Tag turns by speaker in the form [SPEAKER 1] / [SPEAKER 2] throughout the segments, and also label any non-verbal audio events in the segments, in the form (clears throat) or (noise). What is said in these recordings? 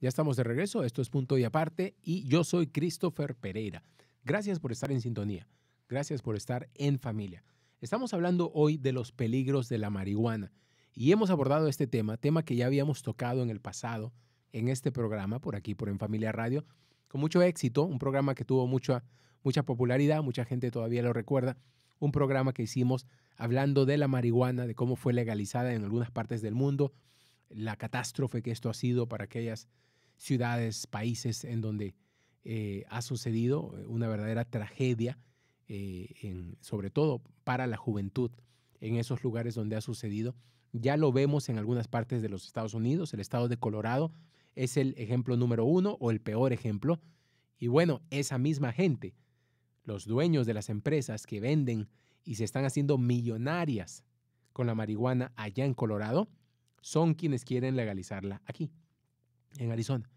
[SPEAKER 1] Ya estamos de regreso, esto es punto y aparte y yo soy Christopher Pereira. Gracias por estar en sintonía, gracias por estar en familia. Estamos hablando hoy de los peligros de la marihuana y hemos abordado este tema, tema que ya habíamos tocado en el pasado en este programa, por aquí, por En Familia Radio, con mucho éxito, un programa que tuvo mucha, mucha popularidad, mucha gente todavía lo recuerda, un programa que hicimos hablando de la marihuana, de cómo fue legalizada en algunas partes del mundo, la catástrofe que esto ha sido para aquellas ciudades, países en donde eh, ha sucedido eh, una verdadera tragedia, eh, sobre todo para la juventud, en esos lugares donde ha sucedido. Ya lo vemos en algunas partes de los Estados Unidos, el estado de Colorado es el ejemplo número uno o el peor ejemplo. Y bueno, esa misma gente, los dueños de las empresas que venden y se están haciendo millonarias con la marihuana allá en Colorado, son quienes quieren legalizarla aquí en Arizona.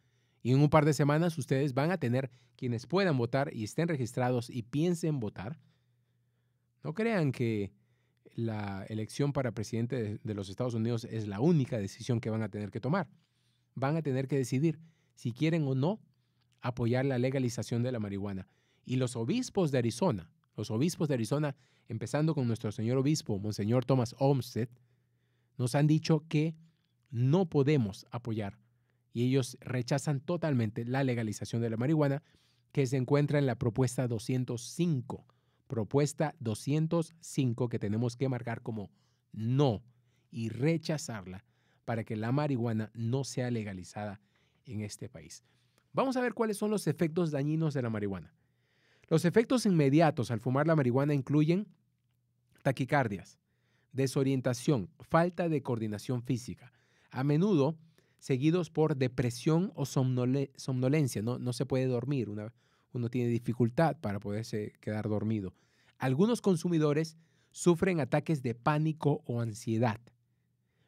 [SPEAKER 1] Y en un par de semanas ustedes van a tener quienes puedan votar y estén registrados y piensen votar. No crean que la elección para presidente de los Estados Unidos es la única decisión que van a tener que tomar. Van a tener que decidir si quieren o no apoyar la legalización de la marihuana. Y los obispos de Arizona, los obispos de Arizona, empezando con nuestro señor obispo, Monseñor Thomas Olmsted, nos han dicho que no podemos apoyar y ellos rechazan totalmente la legalización de la marihuana que se encuentra en la propuesta 205. Propuesta 205 que tenemos que marcar como no y rechazarla para que la marihuana no sea legalizada en este país. Vamos a ver cuáles son los efectos dañinos de la marihuana. Los efectos inmediatos al fumar la marihuana incluyen taquicardias, desorientación, falta de coordinación física, a menudo seguidos por depresión o somnolencia. No, no se puede dormir, uno tiene dificultad para poderse quedar dormido. Algunos consumidores sufren ataques de pánico o ansiedad.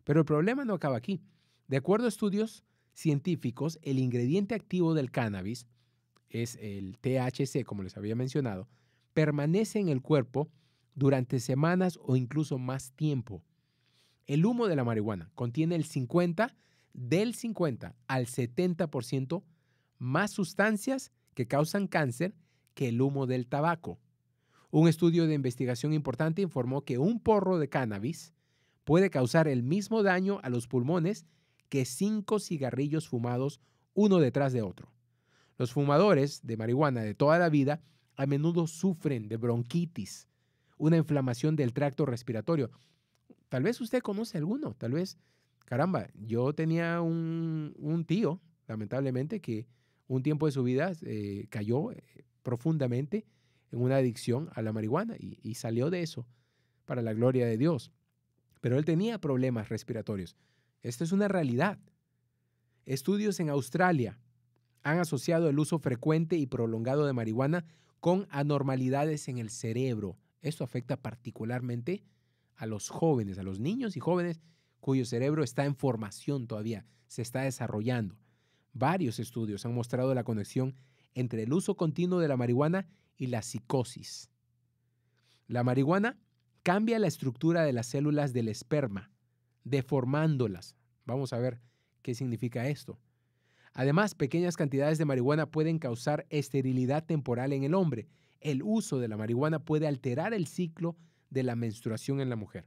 [SPEAKER 1] Pero el problema no acaba aquí. De acuerdo a estudios científicos, el ingrediente activo del cannabis, es el THC, como les había mencionado, permanece en el cuerpo durante semanas o incluso más tiempo. El humo de la marihuana contiene el 50 del 50 al 70% más sustancias que causan cáncer que el humo del tabaco. Un estudio de investigación importante informó que un porro de cannabis puede causar el mismo daño a los pulmones que cinco cigarrillos fumados uno detrás de otro. Los fumadores de marihuana de toda la vida a menudo sufren de bronquitis, una inflamación del tracto respiratorio. Tal vez usted conoce alguno, tal vez caramba, yo tenía un, tío, lamentablemente, que un tiempo de su vida eh, cayó eh, profundamente en una adicción a la marihuana y, y salió de eso para la gloria de Dios. Pero él tenía problemas respiratorios. Esto es una realidad. Estudios en Australia han asociado el uso frecuente y prolongado de marihuana con anormalidades en el cerebro. Esto afecta particularmente a los jóvenes, a los niños y jóvenes cuyo cerebro está en formación todavía, se está desarrollando. Varios estudios han mostrado la conexión entre el uso continuo de la marihuana y la psicosis. La marihuana cambia la estructura de las células del esperma, deformándolas. Vamos a ver qué significa esto. Además, pequeñas cantidades de marihuana pueden causar esterilidad temporal en el hombre. El uso de la marihuana puede alterar el ciclo de la menstruación en la mujer.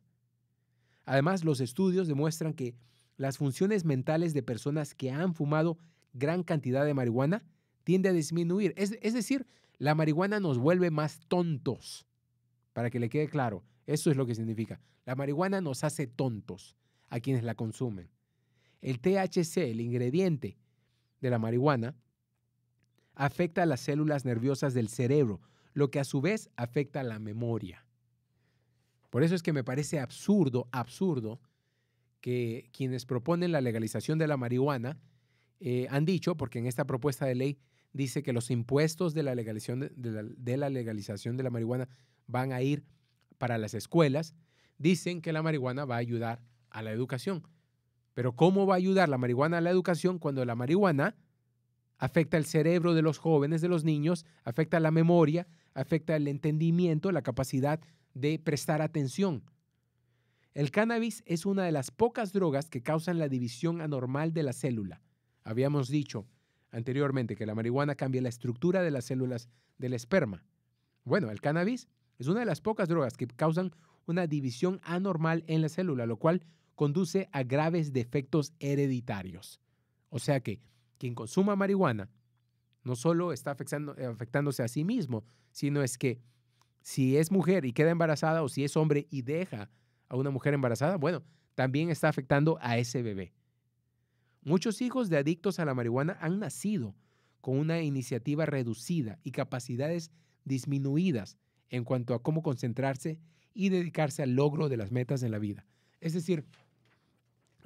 [SPEAKER 1] Además, los estudios demuestran que las funciones mentales de personas que han fumado gran cantidad de marihuana tiende a disminuir. Es, decir, la marihuana nos vuelve más tontos. Para que le quede claro, eso es lo que significa. La marihuana nos hace tontos a quienes la consumen. El THC, el ingrediente de la marihuana, afecta a las células nerviosas del cerebro, lo que a su vez afecta a la memoria. Por eso es que me parece absurdo, absurdo, que quienes proponen la legalización de la marihuana eh, han dicho, porque en esta propuesta de ley dice que los impuestos de la, legalización de, la, legalización de la marihuana van a ir para las escuelas, dicen que la marihuana va a ayudar a la educación. Pero ¿cómo va a ayudar la marihuana a la educación cuando la marihuana afecta el cerebro de los jóvenes, de los niños, afecta la memoria, afecta el entendimiento, la capacidad de prestar atención. El cannabis es una de las pocas drogas que causan la división anormal de la célula. Habíamos dicho anteriormente que la marihuana cambia la estructura de las células del esperma. Bueno, el cannabis es una de las pocas drogas que causan una división anormal en la célula, lo cual conduce a graves defectos hereditarios. O sea que quien consuma marihuana no solo está afectándose a sí mismo, sino es que si es mujer y queda embarazada o si es hombre y deja a una mujer embarazada, bueno, también está afectando a ese bebé. Muchos hijos de adictos a la marihuana han nacido con una iniciativa reducida y capacidades disminuidas en cuanto a cómo concentrarse y dedicarse al logro de las metas en la vida. Es decir,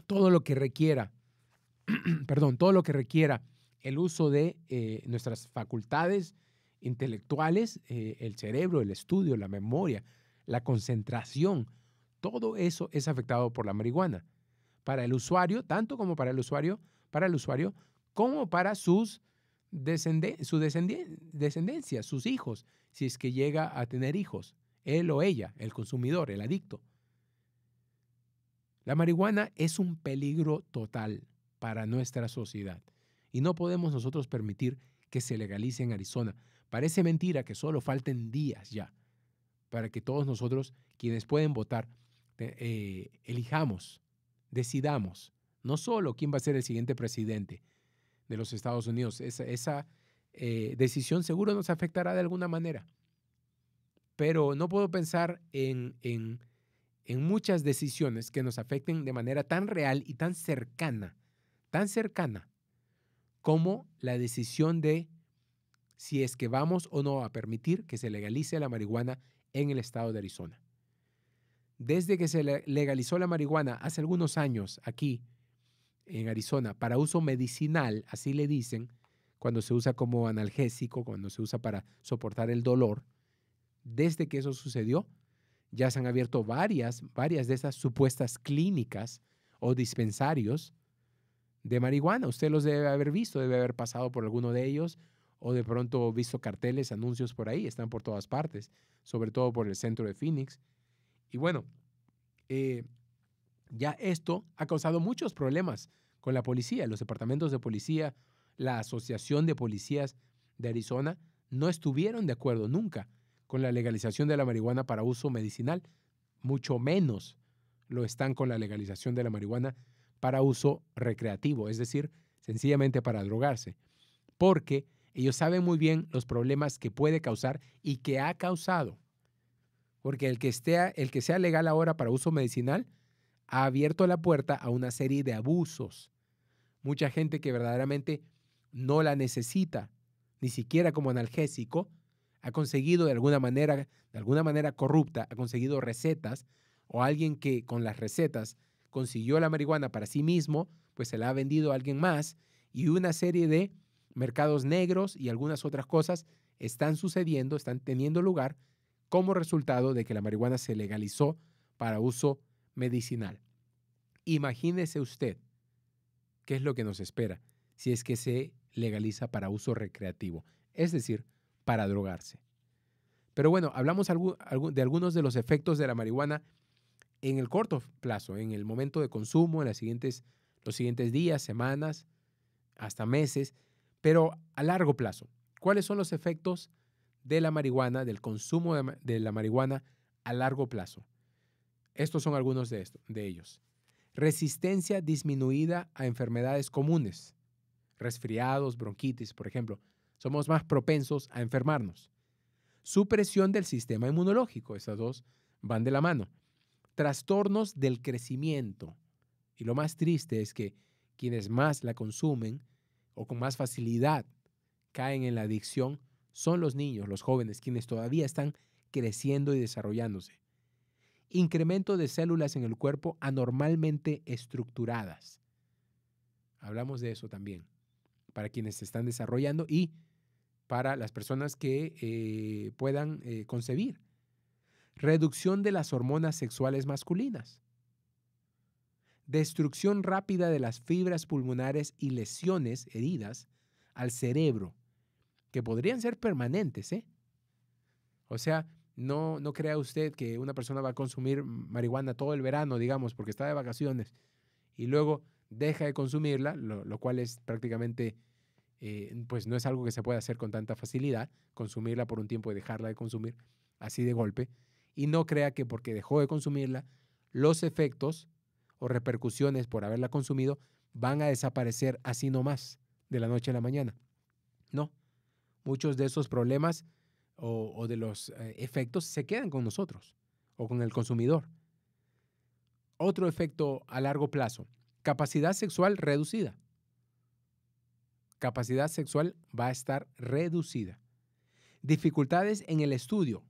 [SPEAKER 1] todo lo que requiera, (clears throat) perdón, todo lo que requiera el uso de eh, nuestras facultades intelectuales, eh, el cerebro, el estudio, la memoria, la concentración, todo eso es afectado por la marihuana. Para el usuario, tanto como para el usuario, para el usuario, como para sus su descendencia, sus hijos, si es que llega a tener hijos, él o ella, el consumidor, el adicto. La marihuana es un peligro total para nuestra sociedad y no podemos nosotros permitir que se legalice en Arizona. Parece mentira que solo falten días ya para que todos nosotros, quienes pueden votar, eh, elijamos, decidamos, no solo quién va a ser el siguiente presidente de los Estados Unidos, esa, eh, decisión seguro nos afectará de alguna manera, pero no puedo pensar en, en, en muchas decisiones que nos afecten de manera tan real y tan cercana, tan cercana como la decisión de si es que vamos o no a permitir que se legalice la marihuana en el estado de Arizona. Desde que se legalizó la marihuana hace algunos años aquí en Arizona para uso medicinal, así le dicen, cuando se usa como analgésico, cuando se usa para soportar el dolor, desde que eso sucedió, ya se han abierto varias, varias de esas supuestas clínicas o dispensarios de marihuana. Usted los debe haber visto, debe haber pasado por alguno de ellos o de pronto visto carteles, anuncios por ahí, están por todas partes, sobre todo por el centro de Phoenix. Y bueno, eh, ya esto ha causado muchos problemas con la policía. Los departamentos de policía, la Asociación de Policías de Arizona no estuvieron de acuerdo nunca con la legalización de la marihuana para uso medicinal, mucho menos lo están con la legalización de la marihuana para uso recreativo, es decir, sencillamente para drogarse, porque ellos saben muy bien los problemas que puede causar y que ha causado. Porque el que, esté, el que sea legal ahora para uso medicinal ha abierto la puerta a una serie de abusos. Mucha gente que verdaderamente no la necesita, ni siquiera como analgésico, ha conseguido de alguna manera, de alguna manera corrupta, ha conseguido recetas o alguien que con las recetas consiguió la marihuana para sí mismo, pues se la ha vendido a alguien más y una serie de mercados negros y algunas otras cosas están sucediendo, están teniendo lugar como resultado de que la marihuana se legalizó para uso medicinal. Imagínese usted qué es lo que nos espera si es que se legaliza para uso recreativo, es decir, para drogarse. Pero bueno, hablamos de algunos de los efectos de la marihuana en el corto plazo, en el momento de consumo, en los siguientes días, semanas, hasta meses, pero a largo plazo. ¿Cuáles son los efectos de la marihuana, del consumo de, la marihuana a largo plazo? Estos son algunos de, de ellos. Resistencia disminuida a enfermedades comunes, resfriados, bronquitis, por ejemplo. Somos más propensos a enfermarnos. Supresión del sistema inmunológico, esas dos van de la mano trastornos del crecimiento. Y lo más triste es que quienes más la consumen o con más facilidad caen en la adicción son los niños, los jóvenes, quienes todavía están creciendo y desarrollándose. Incremento de células en el cuerpo anormalmente estructuradas. Hablamos de eso también, para quienes se están desarrollando y para las personas que eh, puedan eh, concebir reducción de las hormonas sexuales masculinas, destrucción rápida de las fibras pulmonares y lesiones, heridas, al cerebro, que podrían ser permanentes. ¿eh? O sea, no, no crea usted que una persona va a consumir marihuana todo el verano, digamos, porque está de vacaciones, y luego deja de consumirla, lo, cual es prácticamente, eh, pues no es algo que se pueda hacer con tanta facilidad, consumirla por un tiempo y dejarla de consumir así de golpe, y no crea que porque dejó de consumirla, los efectos o repercusiones por haberla consumido van a desaparecer así nomás de la noche a la mañana. No, muchos de esos problemas o, de los eh, efectos se quedan con nosotros o con el consumidor. Otro efecto a largo plazo, capacidad sexual reducida. Capacidad sexual va a estar reducida. Dificultades en el estudio.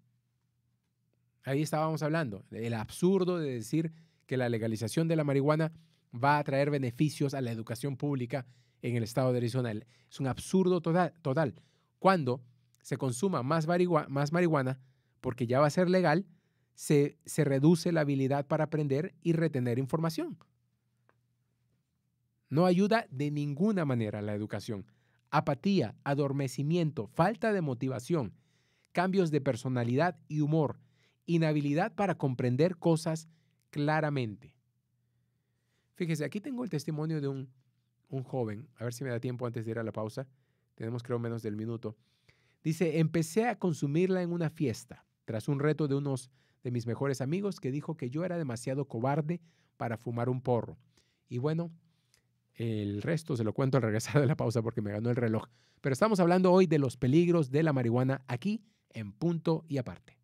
[SPEAKER 1] Ahí estábamos hablando, el absurdo de decir que la legalización de la marihuana va a traer beneficios a la educación pública en el estado de Arizona. Es un absurdo total. total. Cuando se consuma más, marihuana, porque ya va a ser legal, se, se reduce la habilidad para aprender y retener información. No ayuda de ninguna manera a la educación. Apatía, adormecimiento, falta de motivación, cambios de personalidad y humor, inhabilidad para comprender cosas claramente. Fíjese, aquí tengo el testimonio de un, un joven, a ver si me da tiempo antes de ir a la pausa, tenemos creo menos del minuto. Dice, empecé a consumirla en una fiesta, tras un reto de unos de mis mejores amigos que dijo que yo era demasiado cobarde para fumar un porro. Y bueno, el resto se lo cuento al regresar de la pausa porque me ganó el reloj. Pero estamos hablando hoy de los peligros de la marihuana aquí en punto y aparte.